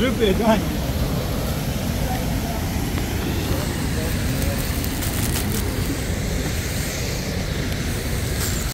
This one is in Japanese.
ループでかい